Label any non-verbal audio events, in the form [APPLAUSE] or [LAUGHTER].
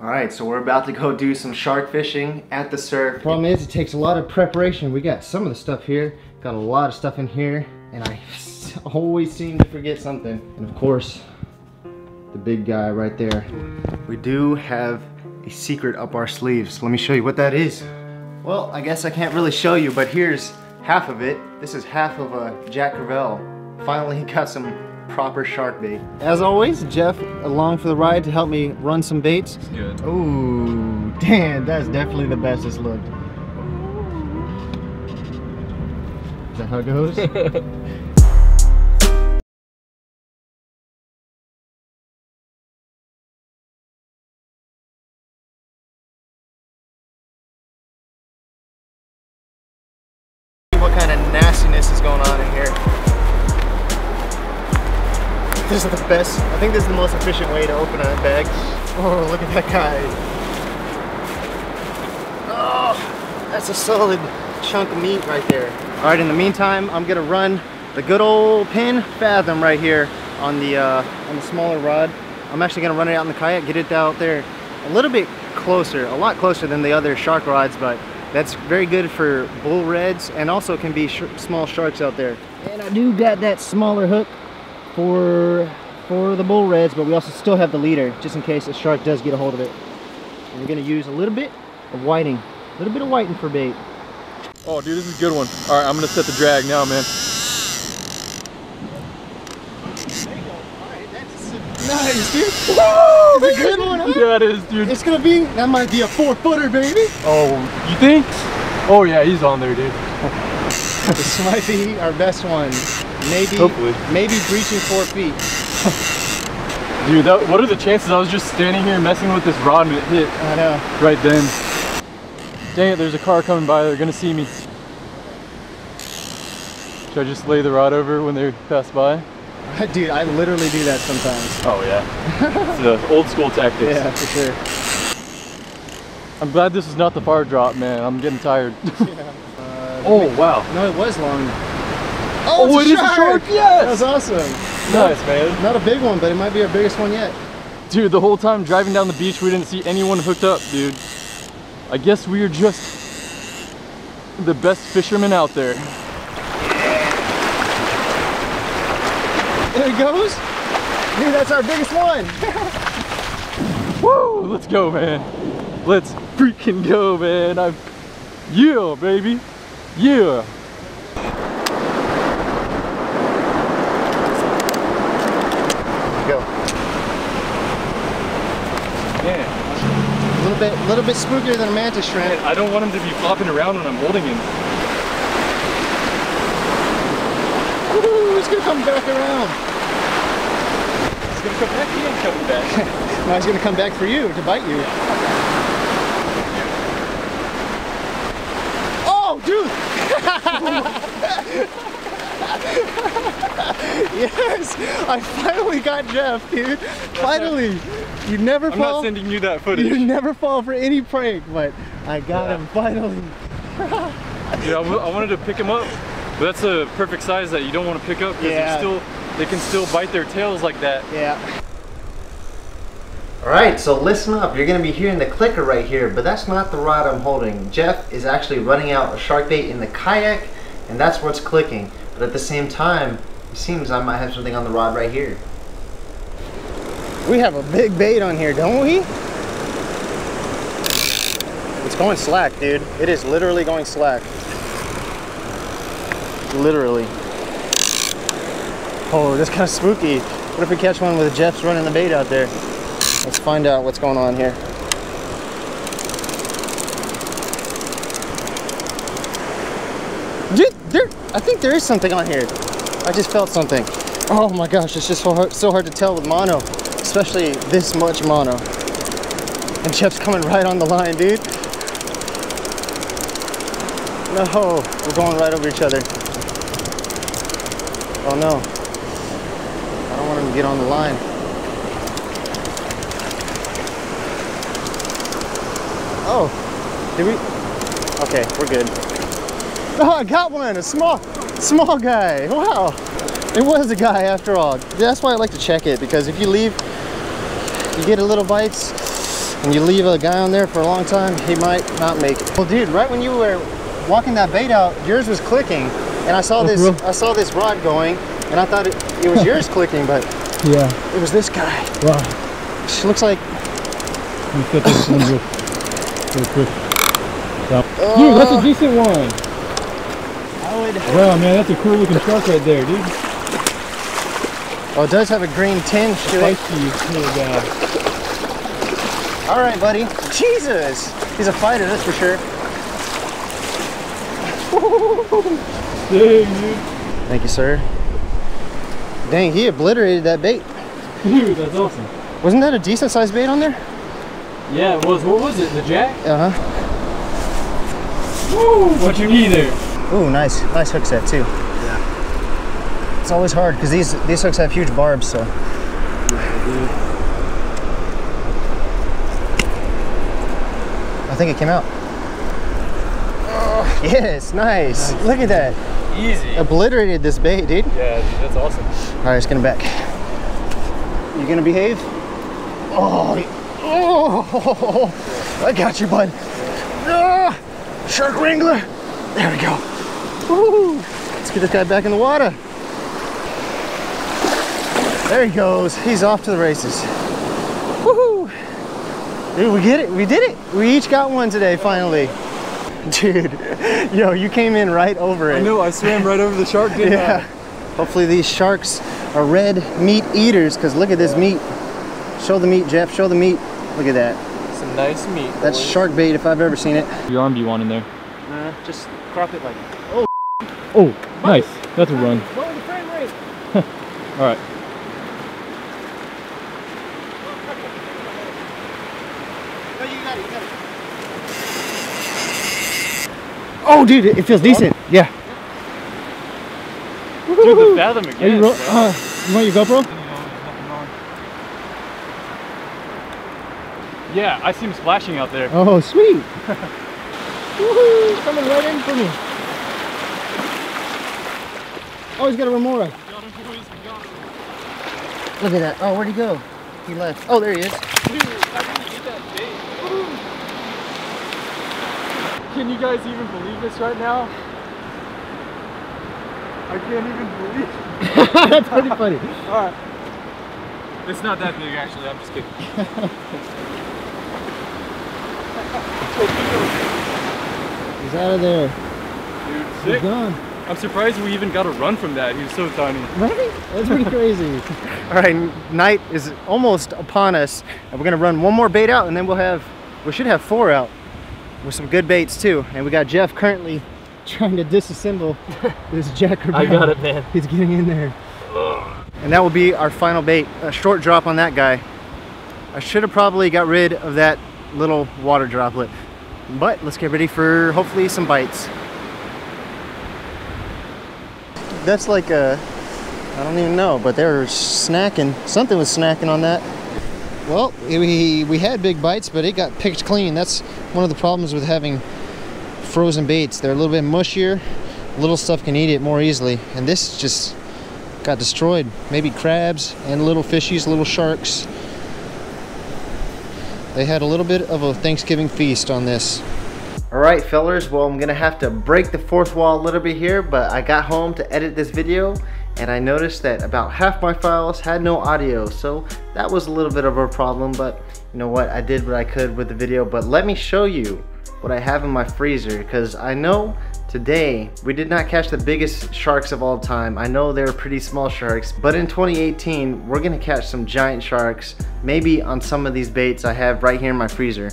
All right, so we're about to go do some shark fishing at the surf. Problem is, it takes a lot of preparation. We got some of the stuff here, got a lot of stuff in here, and I [LAUGHS] always seem to forget something. And of course, the big guy right there. We do have a secret up our sleeves. Let me show you what that is. Well, I guess I can't really show you, but here's half of it. This is half of a Jack Crevalle. Finally [LAUGHS] got some proper shark bait. As always, Jeff along for the ride to help me run some baits. Good. Ooh, damn, that's definitely the best it's looked. Is that how it goes? [LAUGHS] This is the best, I think this is the most efficient way to open a bag. [LAUGHS] Oh, look at that guy. Oh, that's a solid chunk of meat right there. All right, in the meantime, I'm gonna run the good old Penn Fathom right here on the, uh, on the smaller rod. I'm actually gonna run it out in the kayak, get it out there a little bit closer, a lot closer than the other shark rods, but that's very good for bull reds and also can be sh small sharks out there. And I do got that smaller hook for for the bull reds, but we also still have the leader just in case a shark does get a hold of it. And we're gonna use a little bit of whiting, a little bit of whiting for bait. Oh, dude, this is a good one. All right, I'm gonna set the drag now, man. Nice, dude. Woo! That's a good one, huh? Yeah, it is, dude. It's gonna be, that might be a four footer, baby. Oh, you think? Oh yeah, he's on there, dude. [LAUGHS] this might be our best one. Maybe, Hopefully. maybe breaching four feet. [LAUGHS] Dude, that, what are the chances I was just standing here messing with this rod and it hit I know. right then? Dang it, there's a car coming by. They're gonna see me. Should I just lay the rod over when they pass by? [LAUGHS] Dude, I literally do that sometimes. Oh yeah. it's the [LAUGHS] old school tactics. Yeah, for sure. I'm glad this is not the far drop, man. I'm getting tired. Uh, oh wow. no, it was long. Oh, it's it is a shark, yes! That's awesome. Nice, man. Not a big one, but it might be our biggest one yet. Dude, the whole time driving down the beach, we didn't see anyone hooked up, dude. I guess we are just the best fishermen out there. There it goes. Dude, that's our biggest one. [LAUGHS] Woo! Let's go, man. Let's freaking go, man. I'm, yeah, baby. Yeah. Little bit, little bit spookier than a mantis shrimp. I don't want him to be flopping around when I'm holding him. Woohoo, he's gonna come back around. He's gonna come back. He ain't coming back. Now he's gonna come back for you to bite you. [LAUGHS] Oh, dude! [LAUGHS] [LAUGHS] [LAUGHS] yes, I finally got Jeff, dude. Finally, you never I'm fall. not sending you that footage. You never fall for any prank, but I got Yeah. him finally. [LAUGHS] Yeah, I, w- I wanted to pick him up, but that's a perfect size that you don't want to pick up because Yeah. still they can still bite their tails like that. Yeah. All right, so listen up. You're gonna be hearing the clicker right here, but that's not the rod I'm holding. Jeff is actually running out a shark bait in the kayak, and that's what's clicking. But at the same time, it seems I might have something on the rod right here. We have a big bait on here, don't we? It's going slack, dude. It is literally going slack. Literally. Oh, that's kind of spooky. What if we catch one with Jeff's running the bait out there? Let's find out what's going on here. Dude, there, I think there is something on here. I just felt something. Oh my gosh, it's just so hard, so hard to tell with mono, especially this much mono. And Jeff's coming right on the line, dude. No, we're going right over each other. Oh no. I don't want him to get on the line. Oh, did we? Okay, we're good. Oh, [LAUGHS] I got one, a small, small guy. Wow. It was a guy after all. That's why I like to check it because if you leave, you get a little bites. and you leave a guy on there for a long time, he might not make it. Well, dude, right when you were walking that bait out, yours was clicking, and I saw Oh, this? I saw this rod going, and I thought it, it was yours [LAUGHS] clicking, but Yeah. it was this guy. Wow. She looks like, Let me fit this one real quick. [LAUGHS] Dude, that's a decent one. I would. Wow, man, that's a cool looking truck right there, dude. Oh, it does have a green tinge to it. Feisty little guy. All right, buddy. Jesus, he's a fighter, that's for sure. [LAUGHS] Dang, dude. Thank you, sir. Dang, he obliterated that bait. Dude, that's awesome. Wasn't that a decent sized bait on there? Yeah, it was. What was it? The jack? Uh huh. Woo! What you need there? Ooh, nice, nice hook set too. Yeah. It's always hard because these these hooks have huge barbs, so. I think it came out. Oh, yes, nice. Look at that. Easy. Obliterated this bait, dude. Yeah, dude, that's awesome. All right, let's get him back. You gonna behave? Oh, oh, [LAUGHS] I got you, bud. Ah, shark wrangler. There we go. Woo. Let's get this guy back in the water. There he goes. He's off to the races. Woohoo! Dude, we get it. We did it. We each got one today, finally. [LAUGHS] Dude, yo, you came in right over it. I know, I swam right over the shark, didn't Yeah. Hopefully these sharks are red meat eaters because look at this meat. Show the meat, Jeff. Show the meat. Look at that. Some nice meat. That's shark bait if I've ever seen it. Your arm do you want in there? Uh, just crop it like. Oh, nice. That's a run. Lower the frame rate. [LAUGHS] All right. No, you got it. You got it. Oh, dude, it feels decent. Yeah. Dude, the fathom again. you, ro- uh, you want your GoPro? Yeah, I see him splashing out there. Oh, sweet. [LAUGHS] Woohoo! Coming right in for me. Oh, he's got a remora. Look at that. Oh, where'd he go? He left. Oh, there he is. Can you guys even believe this right now? I can't even believe it. [LAUGHS] That's pretty funny. Alright. It's not that big actually, I'm just kidding. He's out of there. Dude, He's sick. gone. I'm surprised we even got a run from that. He was so tiny. Right? That's pretty [LAUGHS] crazy. All right, night is almost upon us, and we're gonna run one more bait out, and then we'll have, we should have four out with some good baits too. And we got Jeff currently trying to disassemble [LAUGHS] this jacker. I got it, man. He's getting in there. And that will be our final bait. A short drop on that guy. I should have probably got rid of that little water droplet. But let's get ready for hopefully some bites. That's like a, I don't even know, but they were snacking. Something was snacking on that. Well, we, we had big bites, but it got picked clean. That's one of the problems with having frozen baits. They're a little bit mushier. Little stuff can eat it more easily. And this just got destroyed. Maybe crabs and little fishies, little sharks. They had a little bit of a Thanksgiving feast on this. All right, fellers. Well, I'm gonna have to break the fourth wall a little bit here, but I got home to edit this video and I noticed that about half my files had no audio. So that was a little bit of a problem, but you know what? I did what I could with the video, but let me show you what I have in my freezer because I know Today, we did not catch the biggest sharks of all time. I know they're pretty small sharks, but in 2018, we're gonna catch some giant sharks, maybe on some of these baits I have right here in my freezer.